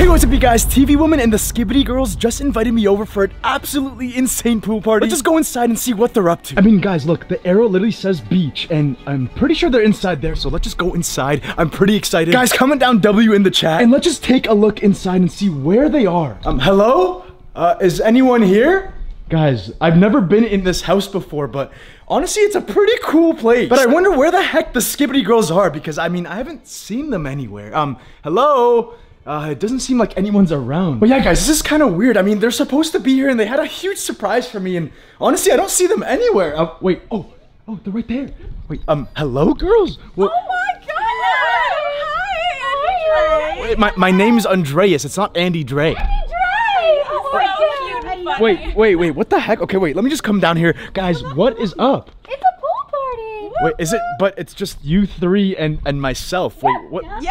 Hey, what's up, you guys? TV Woman and the Skibidi Girls just invited me over for an absolutely insane pool party. Let's just go inside and see what they're up to. I mean, guys, look, the arrow literally says beach, and I'm pretty sure they're inside there, so let's just go inside. I'm pretty excited. Guys, comment down W in the chat, and let's just take a look inside and see where they are. Um, hello? Uh, is anyone here? Guys, I've never been in this house before, but honestly, it's a pretty cool place. But I wonder where the heck the Skibidi Girls are, because I mean, I haven't seen them anywhere. Um, hello? Uh, it doesn't seem like anyone's around. But yeah, guys, this is kind of weird. I mean, they're supposed to be here, and they had a huge surprise for me, and honestly, I don't see them anywhere. Uh, wait, oh, oh, they're right there. Wait, um, hello, girls? Well, Oh my god! Hi, Andre. wait, my, my is Andreas. It's not Andy Dre. Andy Dre! Oh my so cute and funny. Wait, wait, wait, what the heck? Okay, wait, let me just come down here. Guys, what is up? It's a pool party. Wait, is it, but it's just you three and, and myself. Wait, what? Yeah.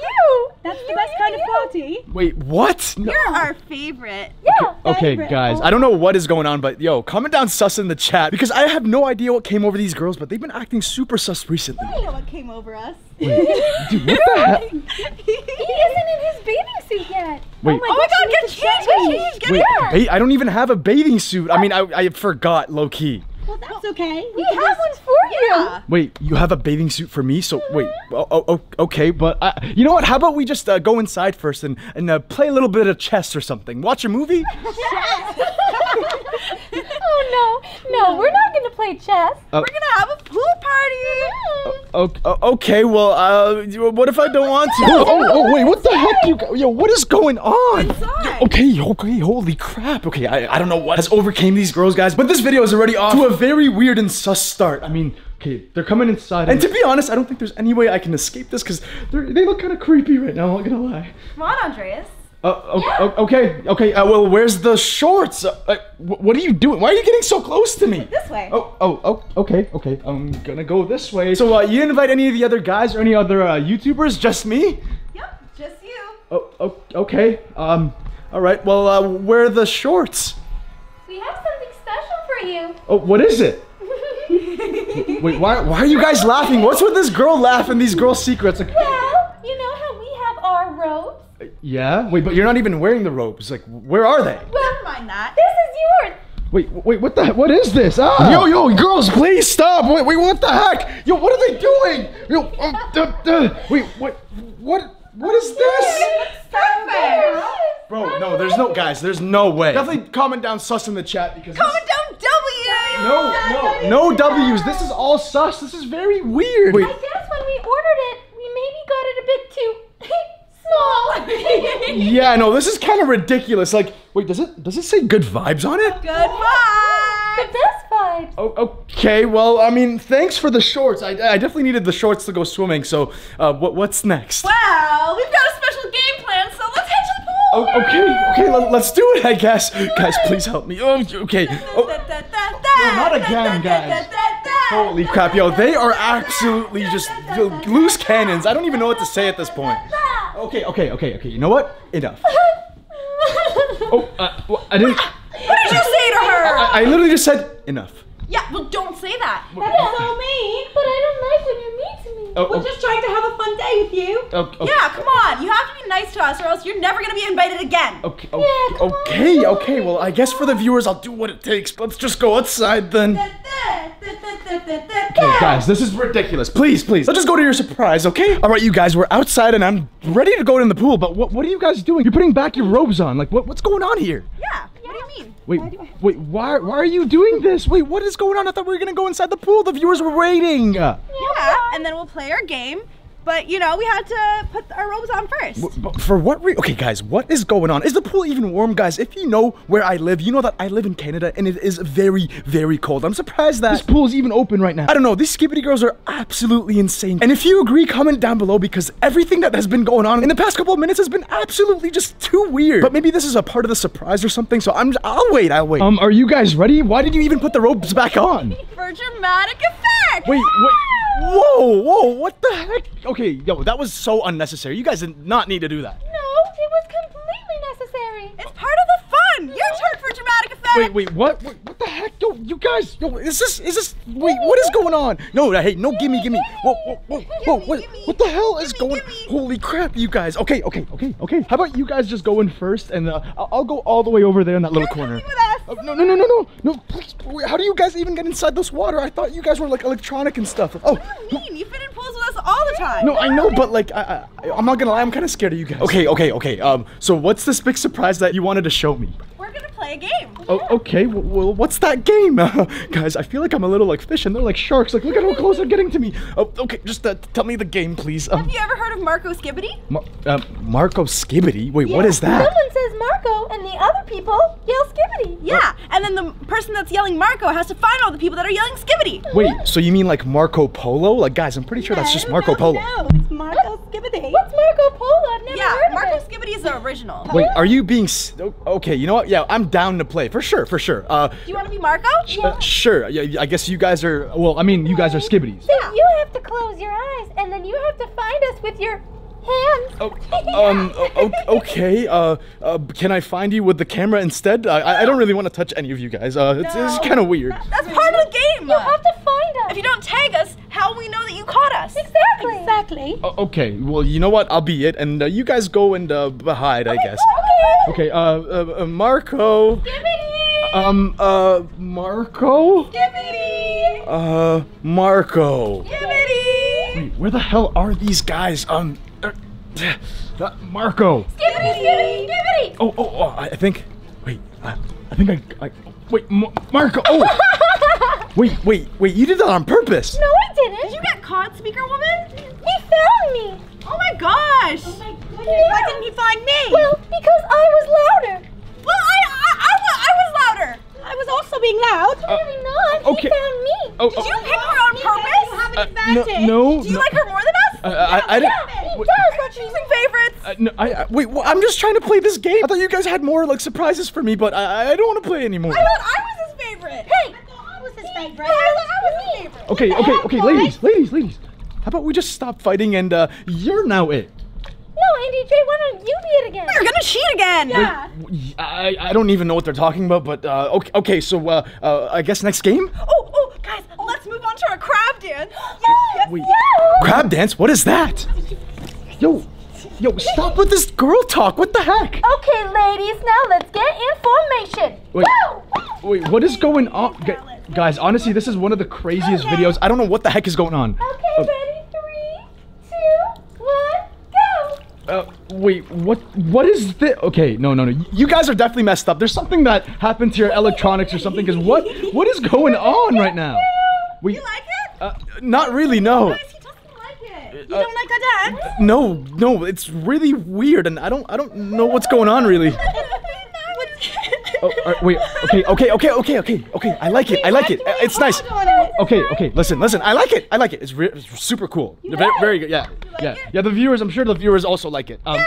You. That's the best kind of party. Wait, what? No. You're our favorite. Yeah. Okay, favorite. guys, Oh, I don't know what is going on, but yo, comment down sus in the chat because I have no idea what came over these girls, but they've been acting super sus recently. I know what came over us. Dude, what the heck? He isn't in his bathing suit yet. Wait. Oh my, Oh my gosh, god, get changed, get changed, get Wait, in. ba- I don't even have a bathing suit. I mean, I, I forgot, low key. Well, that's okay. We have ones for you. Wait, you have a bathing suit for me? So wait, oh, oh, oh, okay, but uh, you know what? How about we just uh, go inside first and and uh, play a little bit of chess or something? Watch a movie? oh no, no, we're not gonna play chess. Uh, We're gonna have a pool party. o- o- okay, well, uh, what if I don't want to? Oh, oh, oh, wait, what the heck, you? gu- Yo, what is going on? Inside. Okay, okay, holy crap. Okay, I, I don't know what has overcame these girls, guys, but this video is already off to a very weird and sus start. I mean, okay, they're coming inside. And to be honest, I don't think there's any way I can escape this because they look kind of creepy right now, I'm not gonna lie. Come on, Andreas. Uh, okay, okay, uh, well, where's the shorts? Uh, uh, what are you doing? Why are you getting so close to me? This way. Oh, oh, oh, okay, okay. I'm gonna go this way. So, uh, you didn't invite any of the other guys or any other uh, YouTubers? Just me? Yep, just you. Oh, oh, okay. Um, all right. Well, uh, where are the shorts? We have something special for you. Oh, what is it? Wait, why, why are you guys laughing? What's with this girl laughing? these girl secrets? Like, well, you know how we have our robes. Yeah. Wait, but you're not even wearing the robes. Like, where are they? Never mind that. This is yours. Wait, wait, what the? What is this? Ah! Yo, yo, girls, please stop! Wait, wait, what the heck? Yo, what are they doing? Yo, uh, uh, uh, wait, what, what, what is this? Perfect. Bro, no, there's no, guys, there's no way. Definitely comment down sus in the chat because. Comment down W. no, no, no W's. This is all sus. This is very weird. Wait, I guess when we ordered it, we maybe got it a bit too small. yeah, no, this is kind of ridiculous. Like, wait, does it does it say good vibes on it? Good vibes. the best vibes. Oh, okay, well, I mean, thanks for the shorts. I, I definitely needed the shorts to go swimming. So, uh, what what's next? Well, we've got a special game plan, so let's head to the pool. Oh, okay, okay, let, us do it, I guess. Guys, please help me. Oh, okay. Oh, No, not again, guys. holy crap, yo, they are absolutely just loose cannons. I don't even know what to say at this point. Okay, okay, okay, okay. You know what? Enough. Oh, uh, well, I didn't. What did you say to her? I, I literally just said enough. yeah, well, don't say that. That's so mean. But I don't like when to me. Oh, oh, just trying to have a fun day with you. oh, oh, Yeah, come on. You have to be nice to us, or else you're never gonna be invited again. Okay, Yeah, oh, come okay, on. okay. Well, I guess for the viewers, I'll do what it takes. Let's just go outside then. Okay, guys, this is ridiculous. Please, please, let's just go to your surprise, okay? All right, you guys, we're outside and I'm ready to go in the pool. But what, what are you guys doing? You're putting back your robes on. Like, what, what's going on here? Yeah. What do you mean? Wait, wait, why, why are you doing this? Wait, what is going on? I thought we were gonna go inside the pool. The viewers were waiting. Yeah, and then we'll play our game. But you know, we had to put our robes on first. w- but for what reason? Okay, guys, what is going on? Is the pool even warm, guys? If you know where I live, you know that I live in Canada and it is very, very cold. I'm surprised that this pool is even open right now. I don't know. These Skibidi girls are absolutely insane. And if you agree, comment down below because everything that has been going on in the past couple of minutes has been absolutely just too weird. But maybe this is a part of the surprise or something. So I'm. I'll wait. I'll wait. Um, are you guys ready? Why did you even put the robes back on? For dramatic effect. Wait, wait. Whoa, whoa, what the heck? Okay, yo, that was so unnecessary. You guys did not need to do that. No, it was completely necessary. It's part of the fun. Your turn for dramatic effect. Wait, wait, what? Wait, what the heck? Yo, you guys, yo, is this, is this, wait, what is going on? No, hey, no, gimme, gimme. Whoa, whoa, whoa, whoa, what, gimme. what the hell is Gimme, going, gimme. holy crap, you guys. Okay, okay, okay, okay. How about you guys just go in first and uh, I'll, I'll go all the way over there in that little corner. With us. Oh, no, no, no, no, no, no, please, wait, how do you guys even get inside this water? I thought you guys were like electronic and stuff. Oh, What do you mean? You've been in pools with us all the time. no, I know, but like, I, I, I'm not gonna lie, I'm kind of scared of you guys. Okay, okay, okay. Um, so what's this big surprise that you wanted to show me? We're gonna play a game. Oh, okay. Well, well, what's that game, guys? I feel like I'm a little like fish, and they're like sharks. Like, look at how close they're getting to me. Oh, okay. Just uh, tell me the game, please. Um, Have you ever heard of Marco Skibidi? Mar- uh, Marco Skibidi. Wait, what is that? Someone says Marco, and the other people yell Skibidi. Yeah, and then the person that's yelling Marco has to find all the people that are yelling Skibidi. Wait, so you mean like Marco Polo? Like, guys, I'm pretty sure that's just Marco Polo. No, it's Marco Skibidi. What's Marco Polo? I've never Yeah, heard Marco of it. Skibidi is the original. Wait, are you being? S- o- okay, you know what? Yeah, I'm down to play for sure, for sure. Uh, Do you want to be Marco? uh, sure. Yeah, I guess you guys are. Well, I mean, you guys are Skibidis. So you have to close your eyes, and then you have to find us with your hands. Oh, um, o- o- okay. Uh, uh, can I find you with the camera instead? I, I- I don't really want to touch any of you guys. Uh, it's, it's kind of weird. That's part of the game. You have to find us. If you don't tag us, how will we know that you caught us? Exactly. Exactly. O- okay. Well, you know what? I'll be it, and uh, you guys go and uh, b- hide, I guess. Okay. Okay. Uh, uh, uh Marco. Skibidi. Um. Uh, Marco. Skibidi! Uh, Marco. Skibidi! Wait, where the hell are these guys? Um. Uh, uh, Marco. Skibidi. Skibidi. Skibidi. Oh, oh, oh. I think. Wait. I, I think I. I wait, M- Marco. Oh. Wait, wait, wait. You did that on purpose. No, I didn't. Did you get caught, Speaker Woman? He found me. Oh my gosh! Why didn't he find me? Well, because I was louder. Well, I, I, I, I was louder. I was also being loud. Really not. Uh, okay. He found me. Oh, Did oh. you pick her on purpose? Uh, no, no, Do you no. like her more than us? Uh, I, I didn't. He wait, does. That's Choosing favorites. uh, no, I, I, wait, well, I'm just trying to play this game. I thought you guys had more like surprises for me, but I, I don't want to play anymore. I thought I was his favorite. Hey. I was his favorite. I thought I was me. favorite. Okay, okay, okay, ladies, ladies, ladies. How about we just stop fighting and uh, you're now it? No, Andy J, why don't you be it again? You're gonna cheat again. Yeah. W- I, I don't even know what they're talking about, but uh, okay, okay, so uh, uh, I guess next game? Oh, oh, guys, let's move on to our crab dance. Yes, yes, Wait, Yeah. crab dance? What is that? Yo, yo, stop with this girl talk. What the heck? Okay, ladies, now let's get information. Wait. Woo! Wait, what is going on? Guys, honestly, this is one of the craziest Okay. videos. I don't know what the heck is going on. Okay, Uh, ready? Three, two, one, go. Uh, wait, what? What is this? Okay, no, no, no. You guys are definitely messed up. There's something that happened to your electronics or something. Cause what? What is going on right now? We, You like it? uh, not really. No. Guys, he doesn't like it. You Uh, don't like our dance? No, no. It's really weird, and I don't, I don't know what's going on really. Oh, uh, wait. Okay, okay, okay, okay, okay, okay. I like it. I like it. It's nice. Okay, okay. Listen, listen. I like it. I like it. It's, re- it's super cool. Very, very good. Yeah, yeah, yeah. The viewers, I'm sure the viewers also like it. Um, Yay!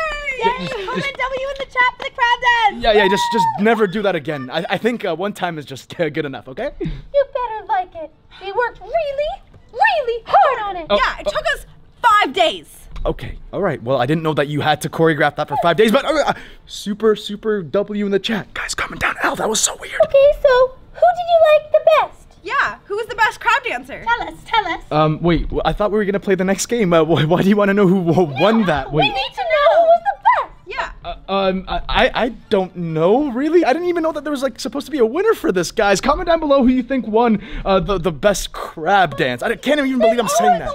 just- Comment just- W in the chat for the crab dance. yeah, yeah. Just, just never do that again. I, I think uh, one time is just uh, good enough. Okay. You better like it. We worked really, really hard on it. Oh. Yeah, it took us five days. Okay. All right. Well, I didn't know that you had to choreograph that for five days, but uh, super, super W in the chat, guys. Comment down. L, that was so weird. Okay, so who did you like the best? Yeah, who was the best crab dancer? Tell us, tell us. Um, wait. I thought we were gonna play the next game. Uh, wh- why do you want to know who w- won that? We need to know who was the best. Yeah. Uh, um, I, I I don't know really. I didn't even know that there was like supposed to be a winner for this, guys. Comment down below who you think won uh, the the best crab dance. I can't even believe I'm saying that.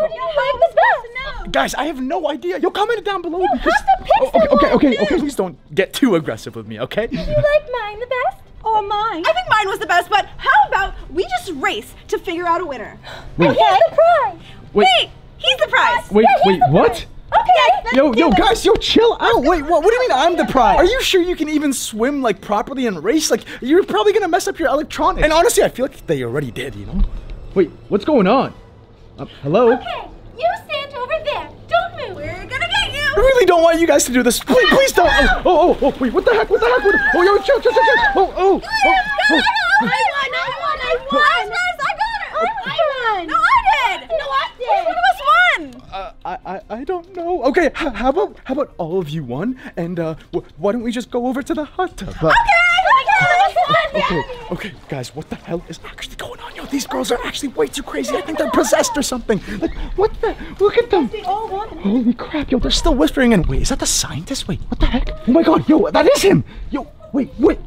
Who do you like the best? Guys, I have no idea. Yo, comment it down below because. have to pick Oh, okay, okay, okay, okay. Please don't get too aggressive with me, okay? You like mine the best? Or mine? I think mine was the best, but how about we just race to figure out a winner? Wait, Here's the prize. wait, Wait, he's the prize. wait, Yeah, wait. the What? prize. Okay. let's Yo, yo, it. guys, yo, chill out. Wait, what? What do you mean I'm the prize? Are you sure you can even swim like properly and race? Like, you're probably gonna mess up your electronics. And honestly, I feel like they already did. You know? Wait, what's going on? Uh, hello? Okay, you stand over there. Don't move. We're gonna get you. I really don't want you guys to do this. Please, please don't. Oh, oh, oh, oh, wait, what the heck? What the heck? What the- oh, yo, chill, chill, chill, chill. Oh, oh, oh, oh. I won, I won, I won. Guys, guys, I got it. I won. No, I did. No, I Which did. one of us won? Uh, I, I, I don't know. Okay, h- how about, how about all of you won? And uh, wh- why don't we just go over to the hot tub? Uh, Okay, okay. Okay, okay, guys, what the hell is actually going on? Yo, these girls are actually way too crazy. I think they're possessed or something. Like, what the? Look at them. Holy crap, yo, they're still whispering. And wait, is that the scientist? Wait, what the heck? Oh my god, yo, that is him. Yo, wait, wait.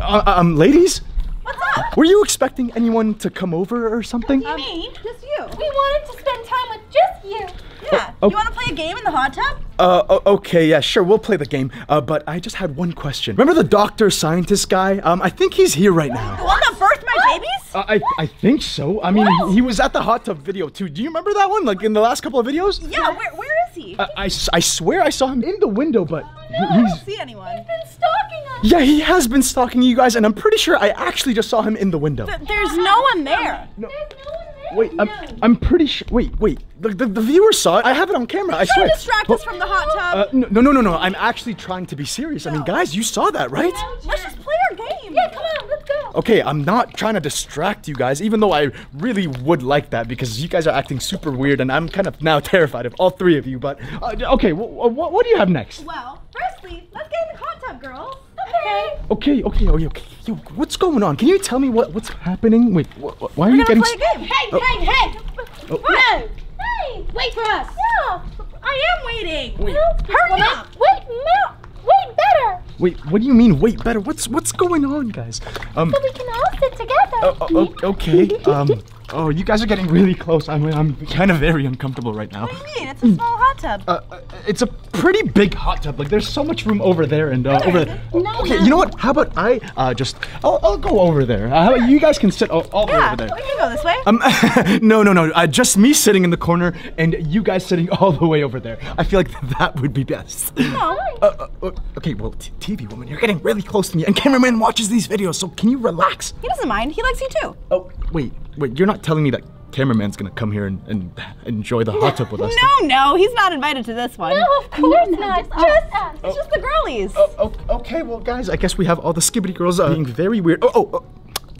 Uh, um, ladies, What's up? were you expecting anyone to come over or something? Me? Just you. We wanted to spend time with just you. Yeah. oh. You want to play a game in the hot tub? Uh, okay, yeah, sure, we'll play the game. Uh, but I just had one question. Remember the doctor scientist guy? Um, I think he's here right The now. one that birthed my babies? Uh, I I think so. I mean, he, he was at the hot tub video too. Do you remember that one? Like in the last couple of videos? Yeah. Where Where is he? I I swear I saw him in the window, but he- I don't he's. see anyone. Been stalking us. Yeah, he has been stalking you guys, and I'm pretty sure I actually just saw him in the window. Th- There's no one there. No. There's no one there. Wait, I'm, I'm pretty sure. Wait, wait. The, the, the viewer saw it. I have it on camera. I Trying swear. to distract us from the hot tub. Uh, no, no, no, no. I'm actually trying to be serious. I mean, guys, you saw that, right? Let's just play our game. Yeah, come on, let's go. Okay, I'm not trying to distract you guys, even though I really would like that because you guys are acting super weird and I'm kind of now terrified of all three of you. But, uh, okay, wh- wh- what do you have next? Well, firstly, let's get in the hot tub, girls. Okay. Okay, okay, okay, okay. Yo, what's going on? Can you tell me what, what's happening? Wait, wh- wh- why are We're you gonna getting. play a game. Hey, Oh. hey, hey. Oh. No. Hey, wait for us. No. I am waiting. Wait. Hurry Woman, up. Wait, no. Wait better. Wait, what do you mean? Wait, better. What's what's going on, guys? Um. So we can all sit together. o- o- okay. Um. Oh, you guys are getting really close. I'm I'm kind of very uncomfortable right now. What do you mean? It's a small hot tub. Uh, uh, it's a pretty big hot tub. Like, there's so much room over there and uh, over there. No, okay, no. you know what? How about I uh, just I'll, I'll go over there. Uh, how about you guys can sit all, all the way yeah, over there. we can go this way. Um, no, no, no. Uh, just me sitting in the corner and you guys sitting all the way over there. I feel like that would be best. no. Uh, uh, uh, okay, well, t- TV woman, you're getting really close to me, and cameraman watches these videos, so can you relax? He doesn't mind. He likes you too. Oh, wait, wait, you're not telling me that cameraman's gonna come here and, and enjoy the hot tub with us? No, no, he's not invited to this one. No, of course not. Just us. It's just the girlies. Oh, okay, well, guys, I guess we have all the skibidi girls uh, being very weird. Oh, oh, oh,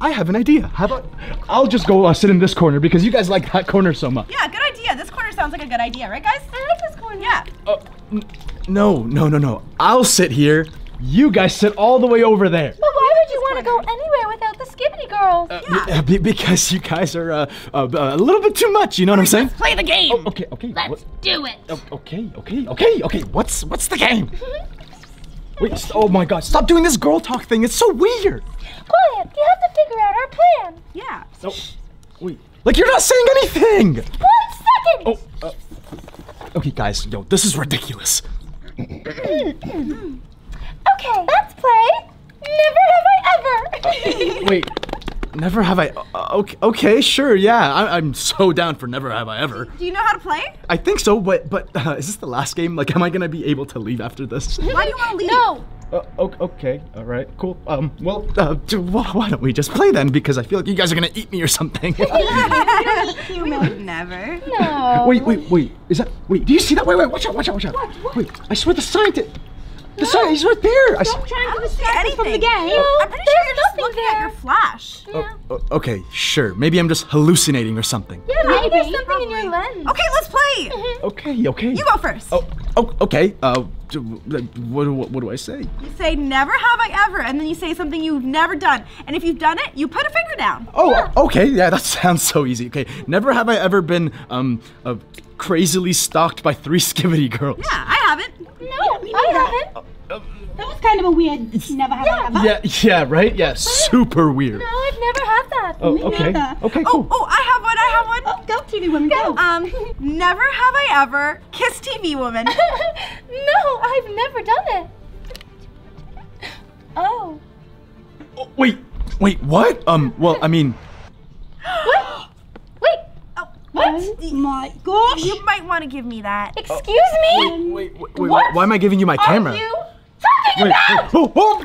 I have an idea. How about I'll just go uh, sit in this corner because you guys like that corner so much. Yeah, good idea. This corner sounds like a good idea, right, guys? I like this corner. Yeah. Uh, n- no, no, no, no. I'll sit here. You guys sit all the way over there. But why would you want to go anywhere without the Skibidi girls? Uh, be- because you guys are uh, uh, a little bit too much. You know what I'm saying? Play the game. Oh, okay, okay. Let's what- do it. oh, okay, okay, okay, okay. What's what's the game? Wait. s- Oh my God! Stop doing this girl talk thing. It's so weird. Quiet. You have to figure out our plan. Yeah. Oh, wait. Like you're not saying anything. One second. Oh. Uh, okay, guys. Yo, this is ridiculous. Okay. Let's play. Never have I ever. Wait. Never have I. Uh, okay, okay, sure, yeah. I, I'm so down for never have I ever. Do you know how to play? I think so, but but uh, is this the last game? Like, am I gonna be able to leave after this? Why do you want to leave? no. Uh, okay, all right, cool. Um, well, uh, why don't we just play then? Because I feel like you guys are gonna eat me or something. we would never. No. wait, wait, wait. Is that? Wait, do you see that? Wait, wait, watch out, watch out, watch out. Wait, I swear the scientist. The scientist, he's right there. I s- Trying to distract us from the anything. game. No, I'm pretty sure you're just nothing looking at your flash. oh, oh, okay, sure. Maybe I'm just hallucinating or something. Yeah, maybe maybe there's something in your lens. Okay, let's play. Okay, okay. You go first. Oh, oh, okay. Uh, what, what, what do I say? You say never have I ever, and then you say something you've never done. And if you've done it, you put a finger down. Oh, okay. Yeah, that sounds so easy. Okay, never have I ever been um uh, crazily stalked by three skibidi girls. Yeah, I haven't. No, I haven't. That was kind of a weird never have I ever. Yeah, yeah, right. Yeah, super weird. No, I've never had that. Oh, Me okay. neither. Okay, Oh, cool. oh, I have one. I have one. Oh, go TV woman, go. Um, never have I ever kissed TV woman. no, I've never done it. Oh. Oh, wait, wait, what? Um, well, I mean, What? Wait, Oh, Oh my gosh. you might want to give me that. excuse me? wait, wait, wait What why am I giving you my camera? Are you talking Wait, about? wait, oh, oh.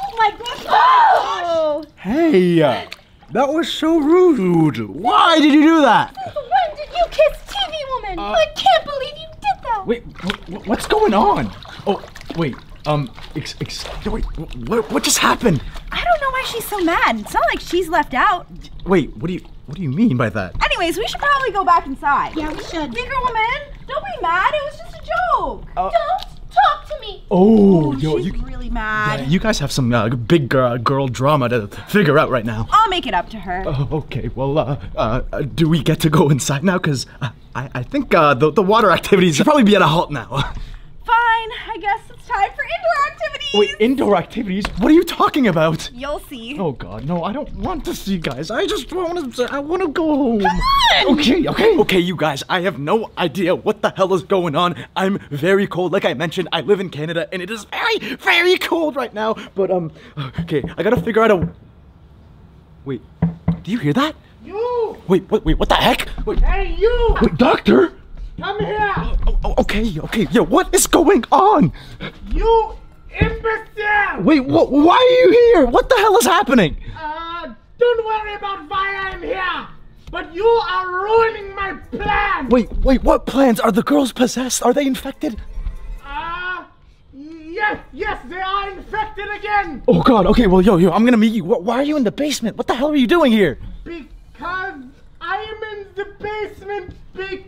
Oh my gosh. Oh. Hey, uh, that was so rude. Why did you do that? When did you kiss TV woman? Uh, I can't believe you did that. Wait, wh- wh- what's going on? Oh, wait, um, ex- ex- wait, what, what just happened? I don't know why she's so mad. It's not like she's left out. Wait, what do you, what do you mean by that? Anyways, we should probably go back inside. Yeah, we should. Bigger woman, don't be mad. It was just a joke. Uh, Don't talk to me. oh, yo, she's you, really you mad. You guys have some uh, big uh, girl drama to figure out right now. I'll make it up to her. Oh, okay. Well, uh, uh, uh, do we get to go inside now? Cause uh, I, I think uh, the the water activities should probably be at a halt now. Fine, I guess it's time for indoor activities. Wait, indoor activities? What are you talking about? You'll see. Oh God, no! I don't want to see guys. I just want to. I want to go home. Come on! Okay, okay, okay, you guys. I have no idea what the hell is going on. I'm very cold. Like I mentioned, I live in Canada, and it is very, very cold right now. But um, okay, I gotta figure out a. Wait, do you hear that? You! Wait, wait, wait! What the heck? Wait, Hey, you! wait, doctor! Come here! Oh, oh, okay, okay. Yo, what is going on? You imbecile! Wait, what? Why are you here? What the hell is happening? Uh, don't worry about why I'm here! But you are ruining my plan! Wait, wait, what plans? Are the girls possessed? Are they infected? Uh, yes, yes, they are infected again! Oh god, okay, well, yo, yo, I'm gonna meet you. Wh- Why are you in the basement? What the hell are you doing here? Because I am in the basement be-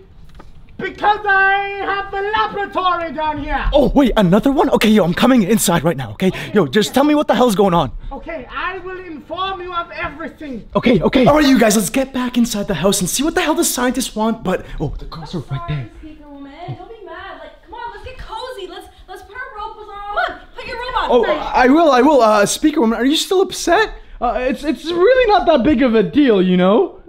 because I have the laboratory down here! Oh, wait, another one? Okay, yo, I'm coming inside right now, okay? Yo, just tell me what the hell's going on. Okay, I will inform you of everything. Okay, okay. Alright, you guys, let's get back inside the house and see what the hell the scientists want, but. Oh, the girls are right there. Speaker woman, don't be mad. Like, come on, let's get cozy. Let's let's put our rope on. Come on, put your robe on. Oh, I will, I will. Uh, speaker woman, are you still upset? Uh, it's it's really not that big of a deal, you know.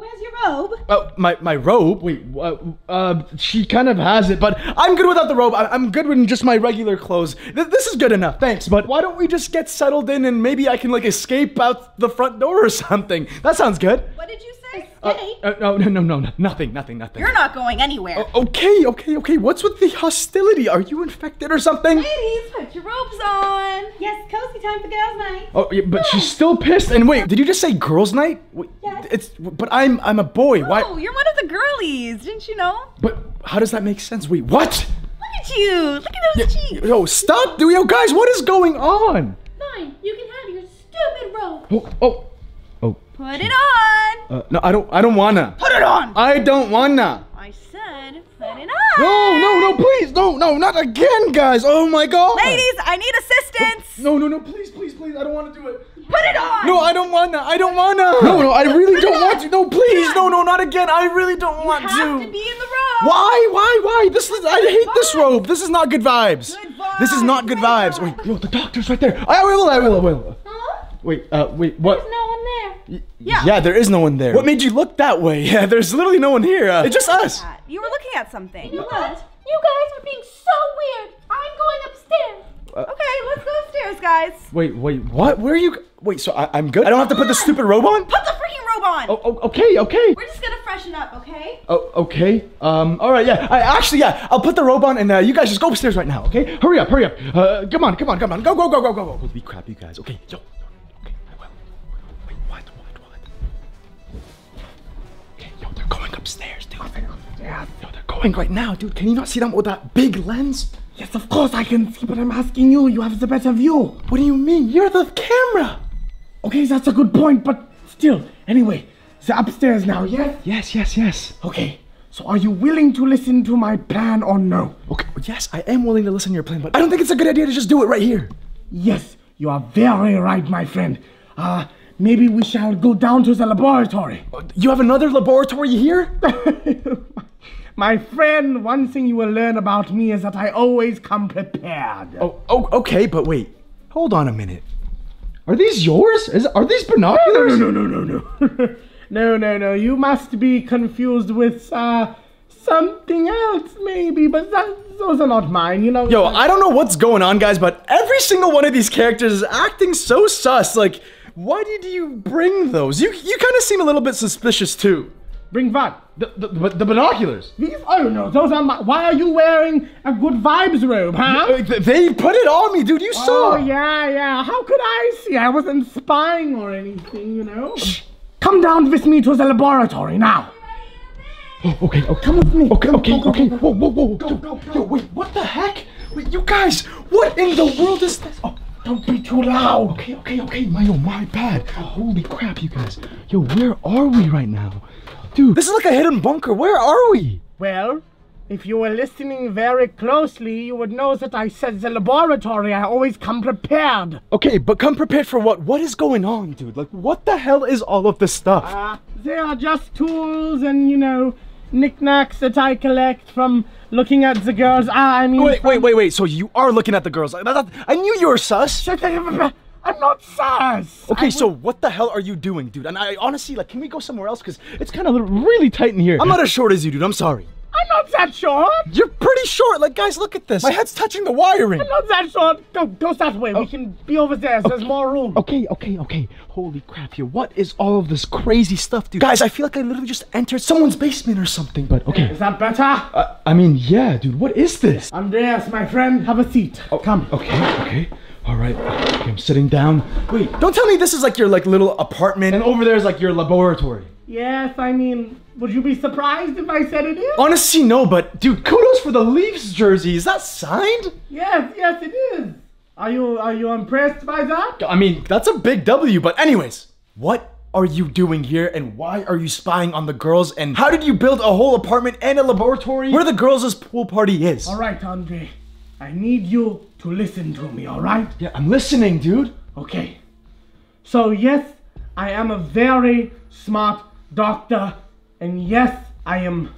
Robe? Uh, my my robe. Wait, uh, uh, she kind of has it, but I'm good without the robe. I, I'm good with just my regular clothes. Th- this is good enough, thanks. But why don't we just get settled in and maybe I can like escape out the front door or something? That sounds good. What did you say? Uh, uh, no, no, no, no, no, nothing, nothing, nothing. You're not going anywhere. Okay, okay, okay. What's with the hostility? Are you infected or something? Ladies, put your robes on. Yes, cozy time for girls' night. Oh, yeah, but she's still pissed. And wait, did you just say girls' night? Yes. It's but I'm I'm a boy. Oh, Why? Oh, you're one of the girlies. Didn't you know? But how does that make sense? Wait, what? Look at you. Look at those cheeks. Yo, stop, dude. Yo, guys, what is going on? Fine, you can have your stupid robe. Oh, oh. Put it on. Uh, no, I don't. I don't wanna. Put it on. I don't wanna. I said, put it on. No, no, no, please, no, no, not again, guys. Oh my god. Ladies, I need assistance. No, no, no, please, please, please. I don't want to do it. Put it on. No, I don't wanna. I don't wanna. No, no, I really don't want to. No, please, no, no, not again. I really don't want have to. to be in the robe. Why? Why? Why? This is. I hate this robe. This is not good vibes. Good vibes. This is not good vibes. vibes. Wait, yo, the doctor's right there. I will. I will. I will. Huh? Wait. Uh. Wait. What? There's no one there. Yeah. Yeah, there is no one there. What made you look that way? Yeah, there's literally no one here. Uh, it's just us. You were looking at something. You know what? You guys are being so weird. I'm going upstairs. Okay, let's go upstairs, guys. Wait, wait, what? Where are you? Wait, so I, I'm good? I don't have to put the stupid robe on? Put the freaking robe on. Oh, oh, okay, okay. We're just gonna freshen up, okay? Oh, okay. Um, all right, yeah. I actually, yeah. I'll put the robe on, and uh, you guys just go upstairs right now, okay? Hurry up, hurry up. Uh, come on, come on, come on. Go, go, go, go, go, go. Holy crap, you guys. Okay, yo. Going upstairs, dude. Yeah, yo, they're going right now, dude. Can you not see them with that big lens? Yes, of course I can see, but I'm asking you. You have the better view. What do you mean? You're the camera. Okay, that's a good point, but still. Anyway, the upstairs now, yes? Yes, yes, yes. Okay, so are you willing to listen to my plan or no? Okay, yes, I am willing to listen to your plan, but I don't think it's a good idea to just do it right here. Yes, you are very right, my friend. Uh, maybe we shall go down to the laboratory. You have another laboratory here? My friend, one thing you will learn about me is that I always come prepared. Oh, oh, okay, but wait. Hold on a minute. Are these yours? Is are these binoculars? no, no, no, no. no, no, no. No. You must be confused with, uh, something else, maybe, but that, those are not mine, you know. Yo, I don't know what's going on, guys, but every single one of these characters is acting so sus. Like, why did you bring those? You you kind of seem a little bit suspicious too. Bring what? The the, the, binoculars. These? Oh, no, those are my. Why are you wearing a good vibes robe, huh? Uh, They put it on me, dude. You saw. Oh, yeah, yeah. How could I see? I wasn't spying or anything, you know? Shh. Come down with me to the laboratory now. Oh, okay, okay. Come with me. Okay, Go, okay, go, go, okay. go, Whoa, whoa, whoa. Go, Yo, go, go. yo, wait, what the heck? Wait, you guys, what in the world is this? Oh, Don't be too loud. okay, okay, okay. My, oh, my bad. Holy crap, you guys. Yo, where are we right now? Dude, this is like a hidden bunker. Where are we? Well, if you were listening very closely, you would know that I said the laboratory. I always come prepared. Okay, but come prepared for what? What is going on, dude? Like, what the hell is all of this stuff? Uh, they are just tools and, you know, knickknacks that I collect from looking at the girls. Ah, I mean, wait, wait, wait, wait. So you are looking at the girls? I, I- I knew you were sus. I'm not sus. Okay, so what the hell are you doing, dude? And I honestly, like, can we go somewhere else? Because it's kind of really tight in here. I'm not as short as you, dude. I'm sorry. I'm not that short. You're pretty short. Like, guys, look at this. My head's touching the wiring. I'm not that short. Go, go that way. We can be over there. There's more room. Okay, okay, okay. Holy crap here. What is all of this crazy stuff, dude? Guys, I feel like I literally just entered someone's basement or something, but okay. Is that better? Uh, I mean, yeah, dude, what is this? Andreas, my friend, have a seat. Oh, Come. Okay, okay. All right. Okay, I'm sitting down. Wait, don't tell me this is like your like little apartment and over there is like your laboratory. Yes, I mean, would you be surprised if I said it is? Honestly, no, but dude, kudos for the Leafs jersey. Is that signed? Yes, yes, it is. Are you are you impressed by that? I mean, that's a big W, but anyways, what are you doing here and why are you spying on the girls and how did you build a whole apartment and a laboratory where the girls' pool party is? All right, Andre. I need you to listen to me, all right? Yeah, I'm listening, dude. Okay. So, yes, I am a very smart doctor. And yes, I am.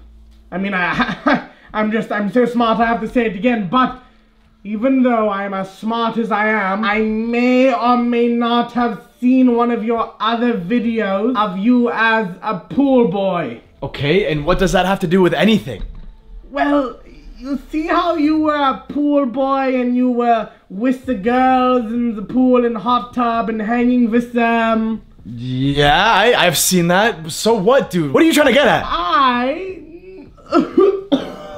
I mean, I, I'm just, I'm so smart I have to say it again. But even though I am as smart as I am, I may or may not have seen one of your other videos of you as a pool boy. Okay, and what does that have to do with anything? Well, you see how you were a pool boy and you were with the girls in the pool and hot tub and hanging with them? Yeah, I, I've seen that. So what, dude? What are you trying to get at? I.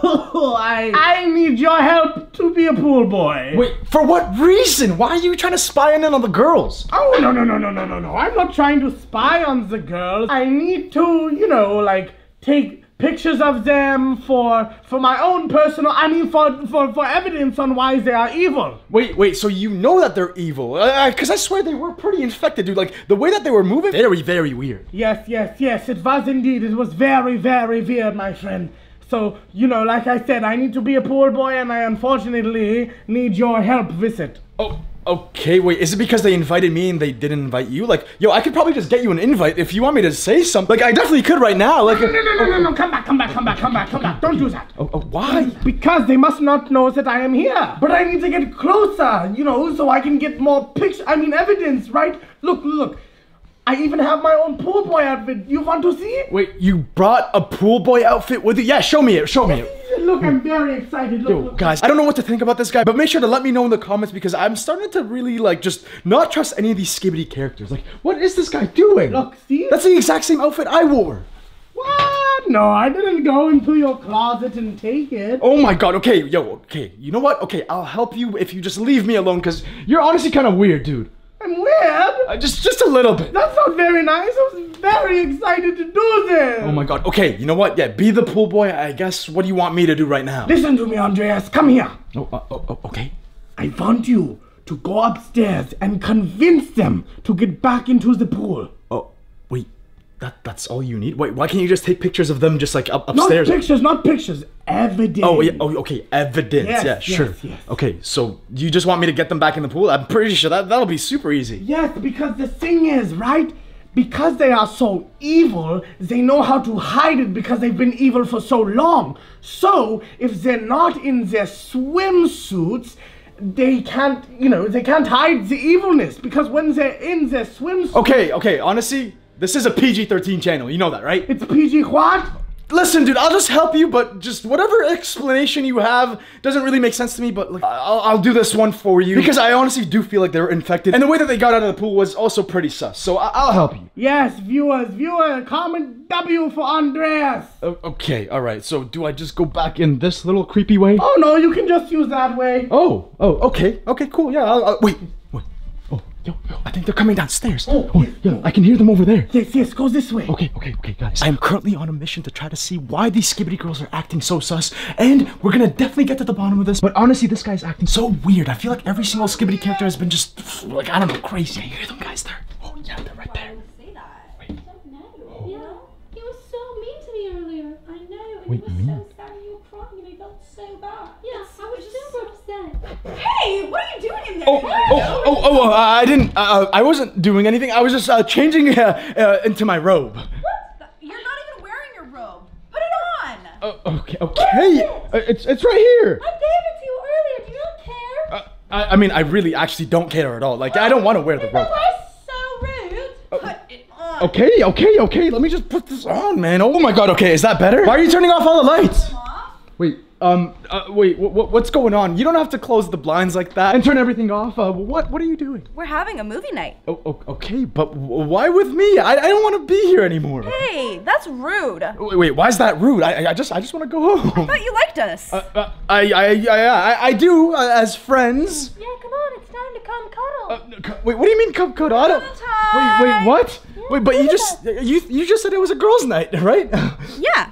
I. I need your help to be a pool boy. Wait, for what reason? Why are you trying to spy in on the girls? Oh, no, no, no, no, no, no, no. I'm not trying to spy on the girls. I need to, you know, like, take pictures of them for for my own personal I mean for for for evidence on why they are evil. Wait, wait, so you know that they're evil? Uh, uh, because I swear they were pretty infected, dude. Like, the way that they were moving, very, very weird. Yes, yes, yes, it was indeed. It was very, very weird, my friend. So, you know, like I said, I need to be a poor boy and I unfortunately need your help with it. Oh, okay, wait, is it because they invited me and they didn't invite you? Like, yo, I could probably just get you an invite if you want me to say something. Like, I definitely could right now. Like, No, no, no, no, no, no, come back, come back, come back, come back, come back. Don't do that. Oh, oh, why? Because they must not know that I am here. But I need to get closer, you know, so I can get more pictures. I mean, evidence, right? Look, look. I even have my own pool boy outfit. You want to see it? Wait, you brought a pool boy outfit with you? Yeah, show me it, show me it. Look, I'm very excited. Look, Yo, look. guys, I don't know what to think about this guy, but make sure to let me know in the comments because I'm starting to really, like, just not trust any of these skibidi characters. Like, what is this guy doing? Look, see? That's the exact same outfit I wore. What? No, I didn't go into your closet and take it. Oh my god, okay, yo, okay. You know what? Okay, I'll help you if you just leave me alone because you're honestly kind of weird, dude. I'm weird. Uh, just, just a little bit. That's not very nice. I was very excited to do this. Oh my god. Okay, you know what? Yeah, be the pool boy. I guess. What do you want me to do right now? Listen to me, Andreas. Come here. Oh, uh, oh, oh, okay. I want you to go upstairs and convince them to get back into the pool. That that's all you need. Wait, why can't you just take pictures of them just like up upstairs? Not pictures, not pictures. Evidence. Oh yeah. Oh, okay. Evidence. Yes, yeah, yes, sure. yes. Okay, so you just want me to get them back in the pool? I'm pretty sure that that'll be super easy. Yes, because the thing is, right? Because they are so evil, they know how to hide it because they've been evil for so long. So, if they're not in their swimsuits, they can't, you know, they can't hide the evilness because when they're in their swimsuits, Okay, okay. Honestly, this is a PG-13 channel. You know that, right? it's PG what? Listen, dude, I'll just help you, but just whatever explanation you have doesn't really make sense to me. But like, I'll, I'll do this one for you because I honestly do feel like they were infected, and the way that they got out of the pool was also pretty sus. So I- I'll help you. Yes, viewers, viewers, comment W for Andreas. Okay, all right. So do I just go back in this little creepy way? Oh no, you can just use that way. Oh, oh, okay, okay, cool. Yeah, I'll, I'll, wait, wait. Yo, yo, I think they're coming downstairs. Oh, oh yes, yeah, I can hear them over there. Yes, yes, go this way. Okay, okay, okay, guys. I'm currently on a mission to try to see why these skibidi girls are acting so sus, and we're gonna definitely get to the bottom of this. But honestly, this guy's acting so weird. I feel like every single skibidi character has been just like I don't know, crazy. I hear them guys there. Oh yeah, they're right there. Say that. I don't know. You know, he was so mean to me earlier. I know. And Wait, it was mean? so sad. and You were crying, and I are you doing in there? Oh, oh, oh, oh, uh, I didn't, uh, I wasn't doing anything. I was just uh, changing uh, uh, into my robe. What? You're not even wearing your robe. Put it on. Oh, okay, okay. Uh, it's, it's right here. I gave it to you earlier. Do you not care? Uh, I, I mean, I really actually don't care at all. Like, I don't want to wear the robe. That's so rude. Put it on. Okay, okay, okay. Let me just put this on, man. Oh my god, okay, is that better? Why are you turning off all the lights? Wait, um, uh, wait, wh- what's going on? You don't have to close the blinds like that and turn everything off. Uh, what, what are you doing? We're having a movie night. Oh, okay, but w- why with me? I, I don't want to be here anymore. Hey, that's rude. Wait, wait, why is that rude? I, I just, I just want to go home. I thought you liked us. Uh, uh, I, I, I, I, I do uh, as friends. Yeah, come on. It's time to come cuddle. Uh, wait, what do you mean, come? I don't. Wait, wait, what? Wait, but you just, you, you just said it was a girls' night, right? yeah.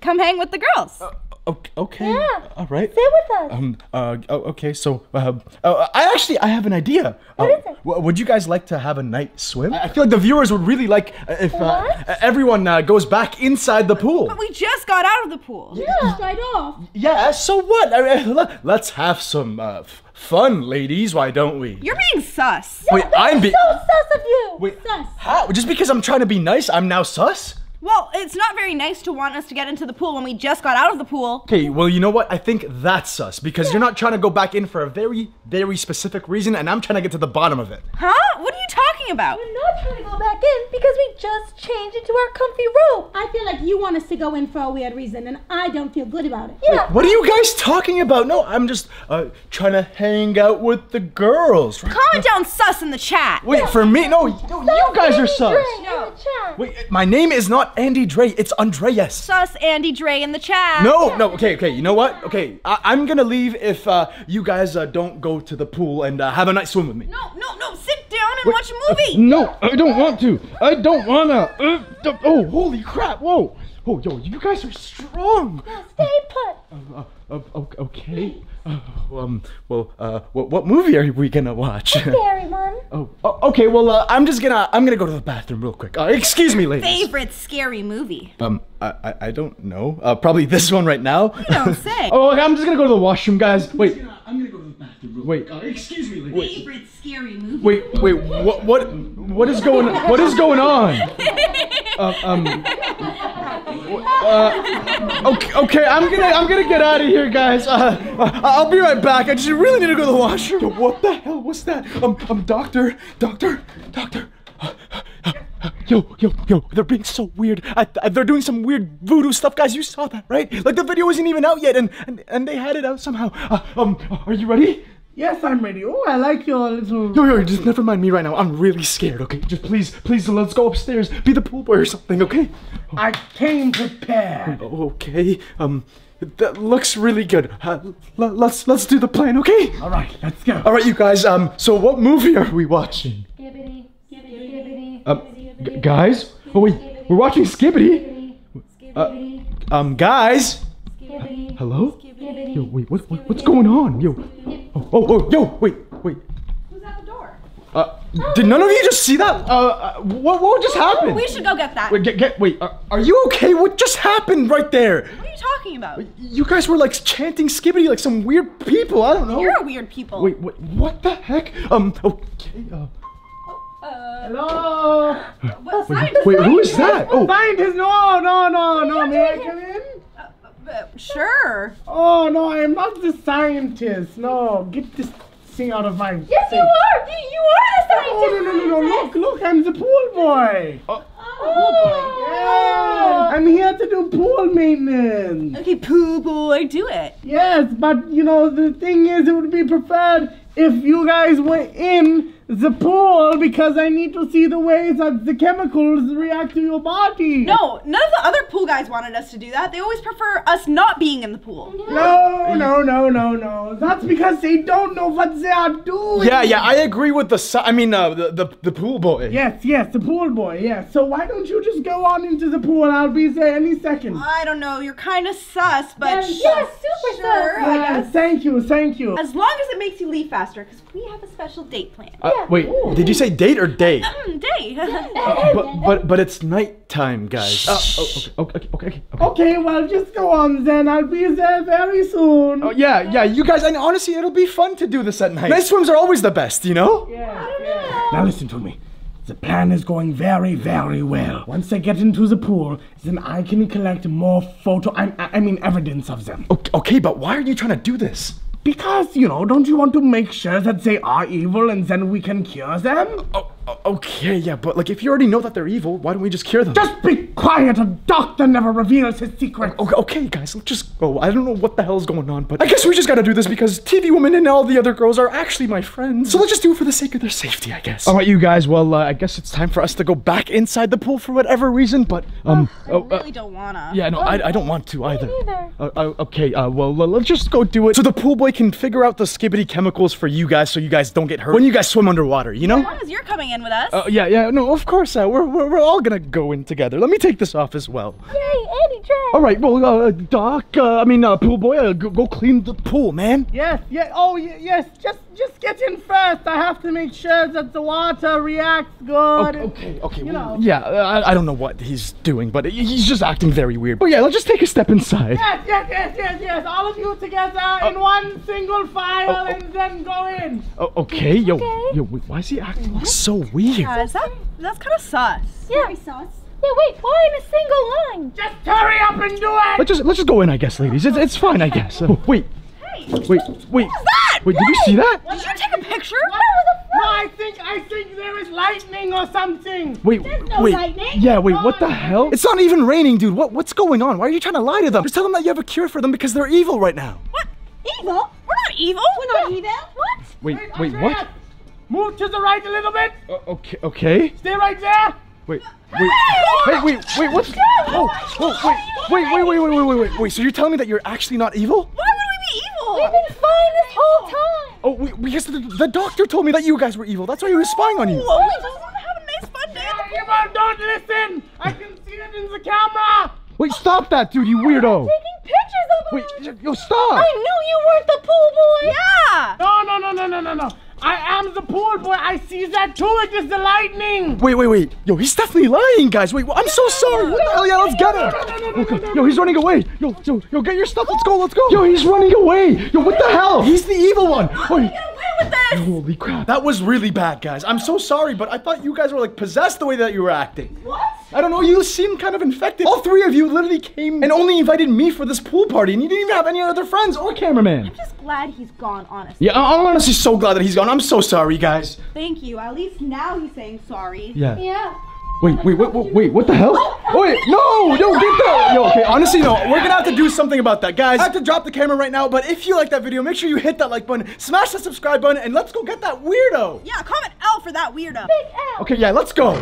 Come hang with the girls. Okay. okay. Yeah. All right. Stay with us. Um. Uh. Oh, okay. So. Um. Uh, I actually. I have an idea. What is it? would you guys like to have a night swim? I I feel like the viewers would really like uh, if uh, everyone uh, goes back inside the pool. But we just got out of the pool. yeah. Right off. Yeah. So what? I mean, let- let's have some uh, fun, ladies. Why don't we? You're being sus. Wait. I'm be. So sus of you. Wait. Sus. How? Just because I'm trying to be nice, I'm now sus? Well, it's not very nice to want us to get into the pool when we just got out of the pool. Okay, well, you know what? I think that's us because you're not trying to go back in for a very, very specific reason, and I'm trying to get to the bottom of it. Huh? What are you talking about? We're not trying to go back in because we just changed into our comfy robe. I feel like you want us to go in for a weird reason, and I don't feel good about it. Yeah. What are you guys talking about? No, I'm just uh, trying to hang out with the girls. right? Comment down sus in the chat. Wait, for me? No, no you guys are Andy sus. Dre in the chat. Wait, my name is not Andy Dre, it's Andreas. Sus Andy Dre in the chat. No, no, okay, okay, you know what? Okay, I- I'm gonna leave if uh, you guys uh, don't go to the pool and uh, have a nice swim with me. No, no, no. Sit down and watch a movie. No, I don't want to. I don't wanna. Uh, oh, holy crap! Whoa! Oh, yo, you guys are strong. Put. Uh, uh, okay. Uh, um. Well. Uh. What, what movie are we gonna watch? Scary one. oh, oh. Okay. Well. Uh, I'm just gonna. I'm gonna go to the bathroom real quick. Uh, excuse me, ladies. Favorite scary movie. Um. I, I. I don't know. Uh. Probably this one right now. You Don't say. oh. Okay, I'm just gonna go to the washroom, guys. Wait. I'm gonna go to the bathroom. Real Wait. Uh, excuse me, ladies. Favorite scary movie. Wait. Wait. What? What? What is going? What is going on? Uh, um. Uh, okay, okay, I'm gonna, I'm gonna get out of here, guys. Uh, uh, I'll be right back. I just really need to go to the washroom. Yo, what the hell was that? Um, um, doctor, doctor, doctor. Yo, yo, yo, they're being so weird. I, I- they're doing some weird voodoo stuff, guys. You saw that, right? Like the video isn't even out yet, and and, and they had it out somehow. Uh, um, are you ready? Yes, I'm ready. Oh, I like your little. Yo, yo, just never mind me right now. I'm really scared. Okay, just please, please, let's go upstairs. Be the pool boy or something, okay? I came prepared. Okay. Um, that looks really good. Uh, l- let's let's do the plan, okay? All right, let's go. All right, you guys. Um, so what movie are we watching? Skibidi. Skibidi. Um, guys. Oh wait, we're watching Skibidi. Skibidi. Um, guys. Skibidi. Hello? Skibidi. Yo, wait. What, what what's going on? Yo. Oh, oh, oh, yo, wait, wait. Who's at the door? Uh, did none of you just see that? Uh, uh what what just happened? We should go get that. Wait, get, get, wait. Are, are you okay? What just happened right there? What are you talking about? You guys were like chanting Skibidi like some weird people. I don't know. You're a weird people. Wait, wait, what the heck? Um, okay, uh, Uh, Hello. what scientist? wait, who is that? Oh, Scientist, no, no, no, no. May I come in? Sure. Oh no, I am not the scientist. No, get this thing out of my. Yes, you are. You, you are the scientist. Oh no, no, no, no! Look, look! I'm the pool boy. Oh. oh. Yeah, I'm here to do pool maintenance. Okay, pool boy, do it. Yes, but you know the thing is, it would be preferred if you guys were in the pool because I need to see the ways that the chemicals react to your body. No, none of the other pool guys wanted us to do that. They always prefer us not being in the pool. No, no, no, no, no. That's because they don't know what they are doing. yeah, yeah, I agree with the. si- I mean, uh, the the, the pool boy. Yes, yes, the pool boy, yes. So why don't you just go on into the pool? I'll be there any second. I don't know. You're kind of sus, but Yeah, yes, super sure, sus. I Yes, guess. thank you, thank you. As long as it makes you leave faster, because we have a special date plan. Uh, Yeah. Wait, did you say date or date? Mm, day. But but but it's nighttime, guys. Uh, oh, okay, okay, okay, okay, okay. Okay, well, just go on then. I'll be there very soon. Oh yeah, yeah. You guys, and honestly, it'll be fun to do this at night. Night swims are always the best, you know. Yeah. Now listen to me. The plan is going very, very well. Once they get into the pool, then I can collect more photo. I, I mean, evidence of them. Okay, okay, but why are you trying to do this? Because you know, don't you want to make sure that they are evil and then we can cure them? Oh, okay, yeah, but like if you already know that they're evil, why don't we just cure them? Just be quiet. A doctor never reveals his secret. Okay, okay, guys, let's just go. I don't know what the hell's going on, but I guess we just gotta do this because TV Woman and all the other girls are actually my friends. So let's just do it for the sake of their safety, I guess. All right, you guys. Well, uh, I guess it's time for us to go back inside the pool for whatever reason. But um, I oh, uh, really don't wanna. yeah, no, I, I don't want to either. neither. Uh, uh, okay, uh, well, uh, let's just go do it so the pool boy can figure out the skibidi chemicals for you guys, so you guys don't get hurt when you guys swim underwater. You know? As long as you're coming in with us. Uh, yeah, yeah, no, of course. Uh, we're, we're we're all gonna go in together. Let me take this off as well. Yay, Eddie, try. All right, well, uh, Doc, uh, I mean, uh, pool boy, uh, go, go clean the pool, man. Yes, yes. Oh, y- yes. Just, just get in first. I have to make sure that the water reacts good. Okay, okay. You well, know. Yeah, uh, I, I don't know what he's doing, but he's just acting very weird. But yeah, let's just take a step inside. Yes, yes, yes, yes, yes. All of you together in one single file oh, oh. and then go in. Oh, okay, yo, Okay. yo, wait, why is he acting like so weird? Yeah, is that that's kind of sus. Yeah. Very sauce. Yeah, wait, why in a single line? Just hurry up and do it. Let's just let's just go in, I guess, ladies. It's, it's fine, I guess. Oh, wait, Hey, wait, wait. that? Wait, did you see that? Did you take a picture? No, I think, I think there is lightning or something. Wait, no wait. lightning. Yeah, wait, what the hell? It's not even raining, dude. What what's going on? Why are you trying to lie to them? Just tell them that you have a cure for them because they're evil right now. What? Evil? We're not evil. We're not evil. What? Wait, Wait, wait, Andrea, what? Move to the right a little bit. Uh, okay, okay. Stay right there. Wait, wait, wait, wait, wait, what's? Oh, oh, wait, wait, wait, wait, wait, wait, wait, wait, wait. So you're telling me that you're actually not evil? Why would we be evil? We've been fine this whole time. Oh, wait, because the, the doctor told me that you guys were evil. That's why he was spying on you. Well, we just want to have a nice fun day. at the Everyone, don't listen. I can see it in the camera. Wait, stop that, dude, you weirdo. Taking pictures of Wait, us. y- yo, stop. I knew you weren't the pool boy. Yeah. No, no, no, no, no, no, no. I am the pool boy. I see that too. It is the lightning. Wait, wait, wait. Yo, he's definitely lying, guys. Wait, I'm so sorry. What the hell? Yeah, let's get him. Okay. Yo, he's running away. Yo, yo, yo, get your stuff. Let's go, let's go. Yo, he's running away. Yo, what the hell? He's the evil one. Wait. With this. Holy crap. That was really bad, guys. I'm so sorry, but I thought you guys were like possessed the way that you were acting. What? I don't know, you seem kind of infected. All three of you literally came and only invited me for this pool party, and you didn't even have any other friends or cameraman. I'm just glad he's gone, honestly. Yeah, I- I'm honestly so glad that he's gone. I'm so sorry, guys. Thank you. At least now he's saying sorry. Yeah. Yeah. Wait, wait, wait, wait, wait, what the hell? Wait, no, yo, get the! Yo, okay, honestly, no, we're gonna have to do something about that. Guys, I have to drop the camera right now, but if you like that video, make sure you hit that like button, smash the subscribe button, and let's go get that weirdo. Yeah, comment L for that weirdo. Big L. Okay, yeah, let's go.